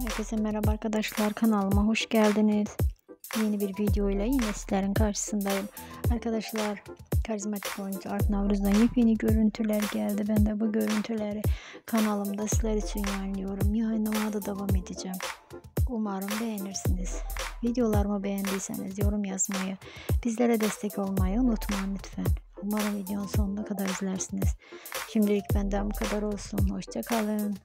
Herkese merhaba arkadaşlar kanalıma hoş geldiniz. Yeni bir video ile yine sizlerin karşısındayım. Arkadaşlar karizmatik oyuncu Art Navruz'dan yepyeni görüntüler geldi. Ben de bu görüntüleri kanalımda sizler için yayınlıyorum. Yayınlamaya da devam edeceğim. Umarım beğenirsiniz. Videolarımı beğendiyseniz yorum yazmayı, bizlere destek olmayı unutmayın lütfen. Umarım videonun sonuna kadar izlersiniz. Şimdilik benden bu kadar olsun. Hoşçakalın.